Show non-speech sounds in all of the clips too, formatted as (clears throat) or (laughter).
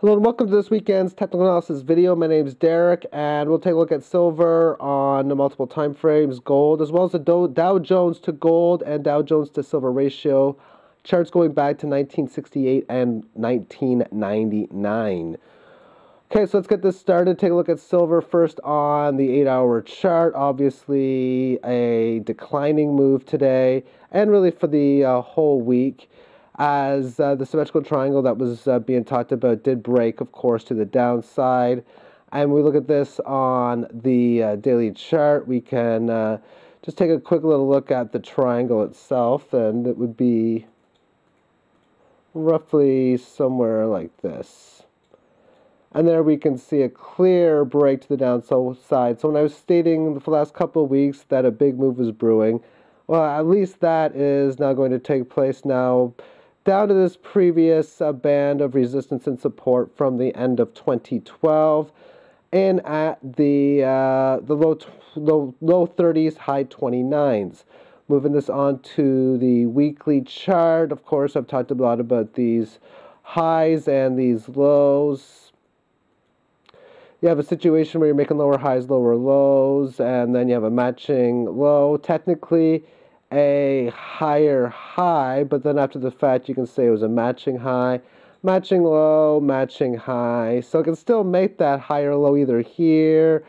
Hello and welcome to this weekend's technical analysis video. My name is Derek and we'll take a look at silver on the multiple time frames, gold, as well as the Dow Jones to gold and Dow Jones to silver ratio. Charts going back to 1968 and 1999. Okay, so let's get this started. Take a look at silver first on the 8-hour chart. Obviously a declining move today and really for the uh, whole week as uh, the symmetrical triangle that was uh, being talked about did break, of course, to the downside. And we look at this on the uh, daily chart. We can uh, just take a quick little look at the triangle itself, and it would be roughly somewhere like this. And there we can see a clear break to the downside. So when I was stating for the last couple of weeks that a big move was brewing, well, at least that is now going to take place now down to this previous uh, band of resistance and support from the end of 2012 and at the uh, the low, low low 30s high 29s moving this on to the weekly chart of course I've talked a lot about these highs and these lows. You have a situation where you're making lower highs lower lows and then you have a matching low. Technically a higher high, but then after the fact, you can say it was a matching high, matching low, matching high. So it can still make that higher low either here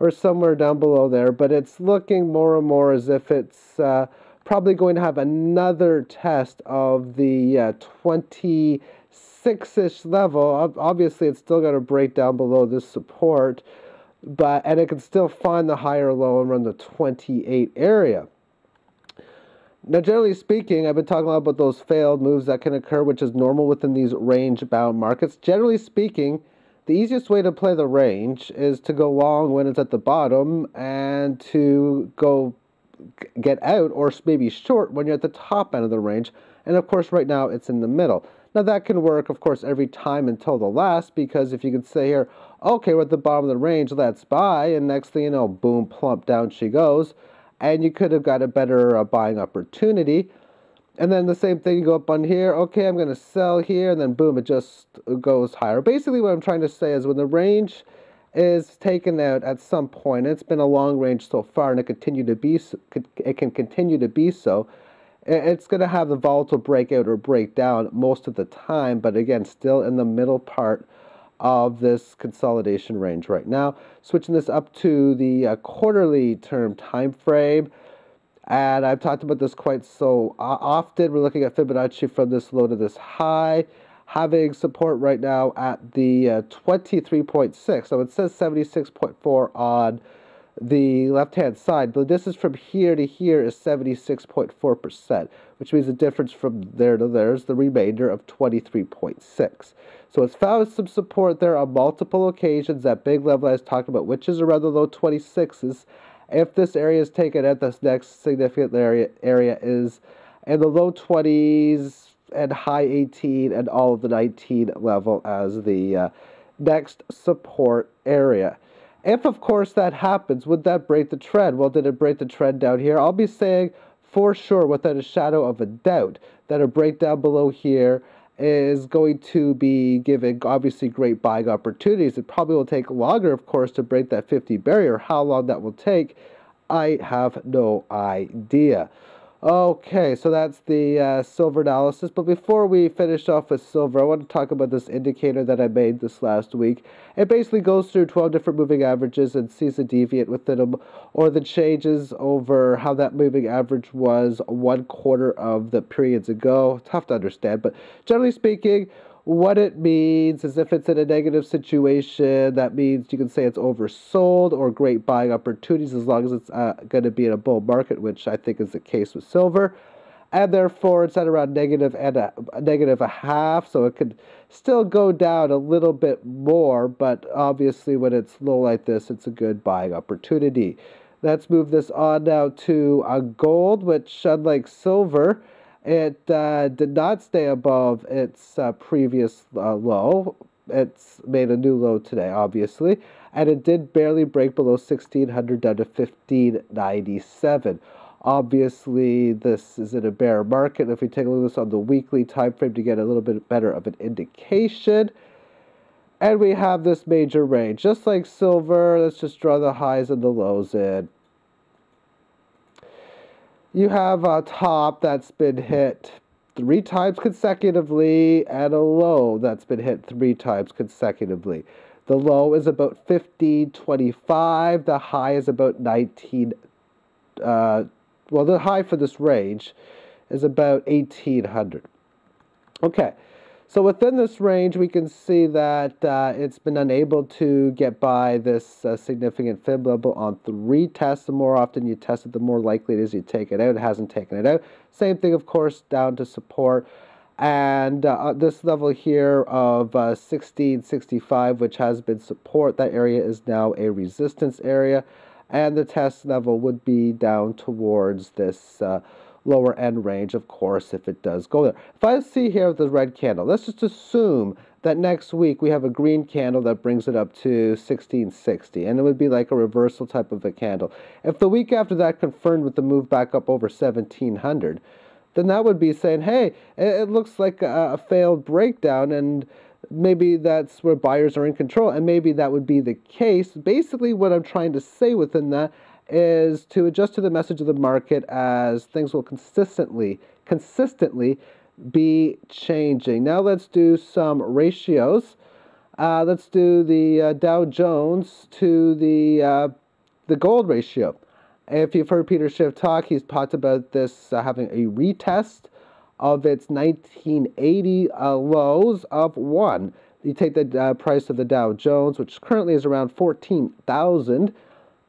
or somewhere down below there, but it's looking more and more as if it's uh, probably going to have another test of the uh, 26-ish level. Obviously, it's still going to break down below this support, but and it can still find the higher low and run the 28 area. Now, generally speaking, I've been talking a lot about those failed moves that can occur, which is normal within these range bound markets. Generally speaking, the easiest way to play the range is to go long when it's at the bottom and to go get out or maybe short when you're at the top end of the range. And of course, right now it's in the middle. Now, that can work, of course, every time until the last, because if you can say here, okay, we're at the bottom of the range, let's buy, and next thing you know, boom, plump, down she goes and you could have got a better uh, buying opportunity. And then the same thing, you go up on here, okay, I'm going to sell here, and then boom, it just goes higher. Basically, what I'm trying to say is when the range is taken out at some point, it's been a long range so far, and it continue to be, it can continue to be so. It's going to have the volatile breakout or breakdown most of the time, but again, still in the middle part of this consolidation range right now. Switching this up to the uh, quarterly term time frame. And I've talked about this quite so often. We're looking at Fibonacci from this low to this high, having support right now at the uh, 23.6. So it says 76.4 on the left-hand side, but this is from here to here is 76.4%, which means the difference from there to there is the remainder of 23.6. So it's found some support there on multiple occasions at big level I was talking about, which is around the low 26s. If this area is taken at this next significant area, area is in the low 20s and high 18 and all of the 19 level as the uh, next support area. If, of course, that happens, would that break the trend? Well, did it break the trend down here? I'll be saying for sure, without a shadow of a doubt, that a breakdown below here is going to be giving obviously great buying opportunities. It probably will take longer, of course, to break that 50 barrier. How long that will take, I have no idea. Okay, so that's the uh, silver analysis. But before we finish off with silver, I want to talk about this indicator that I made this last week. It basically goes through 12 different moving averages and sees a deviant within them or the changes over how that moving average was one quarter of the periods ago. Tough to understand, but generally speaking, what it means is if it's in a negative situation, that means you can say it's oversold or great buying opportunities as long as it's uh, going to be in a bull market, which I think is the case with silver. And therefore, it's at around negative and a, negative a half, so it could still go down a little bit more, but obviously, when it's low like this, it's a good buying opportunity. Let's move this on now to a gold, which, unlike silver, it uh, did not stay above its uh, previous uh, low. It's made a new low today, obviously, and it did barely break below 1600 down to 1597. Obviously, this is in a bear market. If we take a look at this on the weekly time frame to get a little bit better of an indication, And we have this major range. Just like silver, let's just draw the highs and the lows in. You have a top that's been hit three times consecutively and a low that's been hit three times consecutively. The low is about 1525. The high is about 19. Uh, well, the high for this range is about 1800. Okay, so within this range, we can see that uh, it's been unable to get by this uh, significant fib level on three tests. The more often you test it, the more likely it is you take it out. It hasn't taken it out. Same thing, of course, down to support. And uh, this level here of 1665, uh, which has been support, that area is now a resistance area. And the test level would be down towards this uh, lower end range, of course, if it does go there. If I see here the red candle, let's just assume that next week we have a green candle that brings it up to 1660, and it would be like a reversal type of a candle. If the week after that confirmed with the move back up over 1700, then that would be saying, hey, it, looks like a, a failed breakdown, and maybe that's where buyers are in control, and maybe that would be the case. Basically, what I'm trying to say within that is to adjust to the message of the market as things will consistently, consistently be changing. Now let's do some ratios. Uh, let's do the uh, Dow Jones to the uh, the gold ratio. If you've heard Peter Schiff talk, he's talked about this uh, having a retest of its 1980 uh, lows of one. You take the uh, price of the Dow Jones, which currently is around 14,000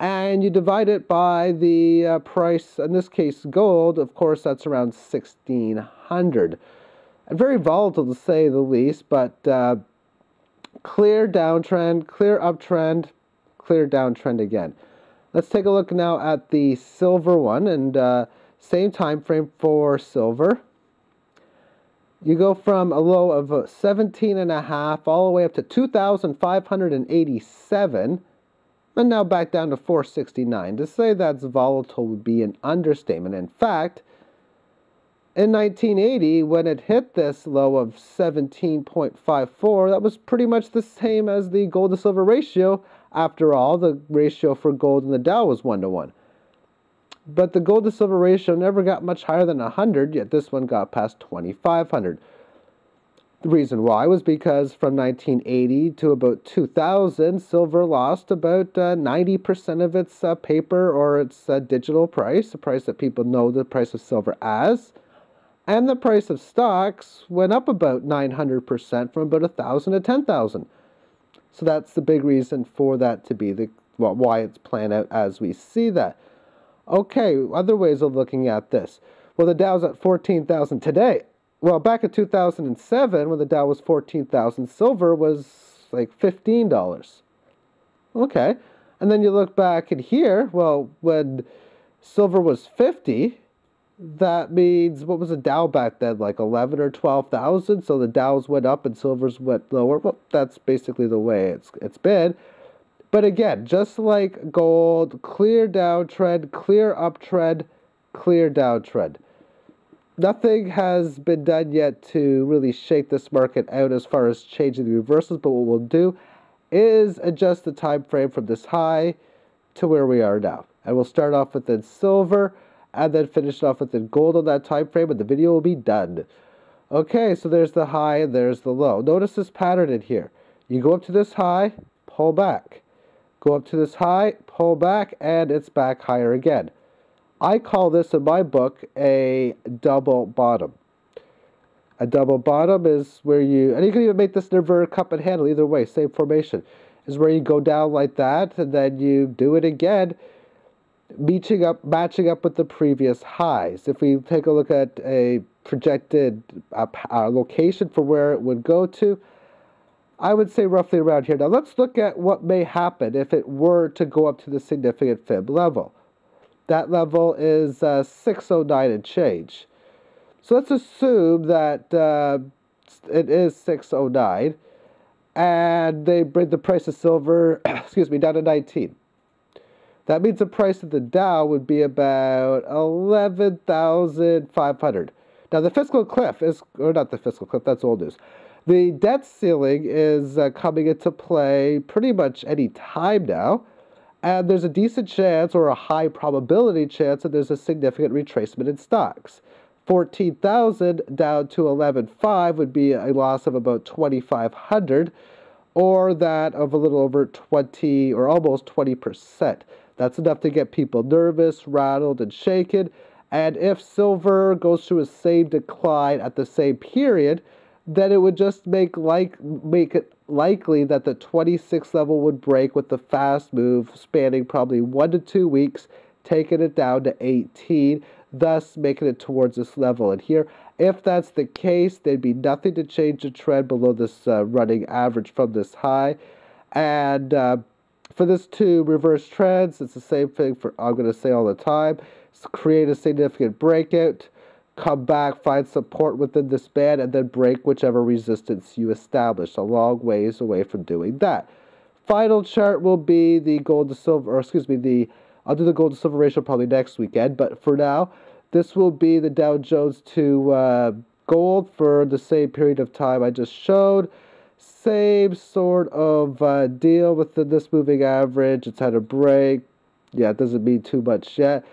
and you divide it by the uh, price, in this case gold, of course that's around 1600 and very volatile to say the least, but uh, clear downtrend, clear uptrend, clear downtrend again. Let's take a look now at the silver one and uh, same time frame for silver. You go from a low of 17 and a half all the way up to 2,587 and now back down to 469. To say that's volatile would be an understatement. In fact, in 1980, when it hit this low of 17.54, that was pretty much the same as the gold to silver ratio. After all, the ratio for gold and the Dow was 1 to 1. But the gold to silver ratio never got much higher than 100, yet this one got past 2500. The reason why was because from 1980 to about 2000, silver lost about uh, 90% of its uh, paper or its uh, digital price, the price that people know the price of silver as. And the price of stocks went up about 900% from about 1,000 to 10,000. So that's the big reason for that to be the well, why it's playing out as we see that. Okay, other ways of looking at this. Well, the Dow's at 14,000 today well, back in 2007, when the Dow was 14,000, silver was like $15. Okay. And then you look back in here, well, when silver was 50, that means what was the Dow back then, like 11 or 12,000? So the Dows went up and silver's went lower. Well, that's basically the way it's it's been. But again, just like gold, clear downtrend, clear uptrend, clear downtrend nothing has been done yet to really shake this market out as far as changing the reversals, but what we'll do is adjust the time frame from this high to where we are now. And we'll start off with the silver and then finish off with the gold on that time frame, and the video will be done. Okay, so there's the high and there's the low. Notice this pattern in here. You go up to this high, pull back. Go up to this high, pull back, and it's back higher again. I call this in my book a double bottom. A double bottom is where you, and you can even make this an inverted cup and handle, either way, same formation, is where you go down like that and then you do it again, matching up, matching up with the previous highs. If we take a look at a projected uh, uh, location for where it would go to, I would say roughly around here. Now let's look at what may happen if it were to go up to the significant fib level. That level is uh, 609 and change. So let's assume that uh, it is 609 and they bring the price of silver, (clears throat) excuse me, down to 19. That means the price of the Dow would be about 11,500. Now the fiscal cliff is, or not the fiscal cliff, that's old news. The debt ceiling is uh, coming into play pretty much any time now, and there's a decent chance or a high probability chance that there's a significant retracement in stocks. 14,000 down to 11.5 would be a loss of about 2,500 or that of a little over 20 or almost 20%. That's enough to get people nervous, rattled, and shaken. And if silver goes through a same decline at the same period, then it would just make like make it likely that the 26 level would break with the fast move spanning probably one to two weeks, taking it down to 18, thus making it towards this level. And here, if that's the case, there'd be nothing to change the trend below this uh, running average from this high. And uh, for this two reverse trends, it's the same thing for I'm going to say all the time. create a significant breakout come back, find support within this band, and then break whichever resistance you establish. A long ways away from doing that. Final chart will be the gold to silver, or excuse me, the I'll do the gold to silver ratio probably next weekend. But for now, this will be the Dow Jones to uh, gold for the same period of time I just showed. Same sort of uh, deal within this moving average. It's had a break. Yeah, it doesn't mean too much yet.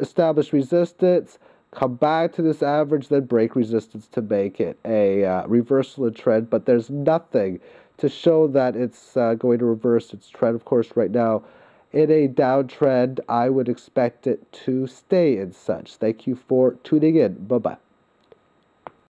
Established resistance come back to this average, then break resistance to make it a uh, reversal of trend. But there's nothing to show that it's uh, going to reverse its trend. Of course, right now, in a downtrend, I would expect it to stay in such. Thank you for tuning in. Bye bye.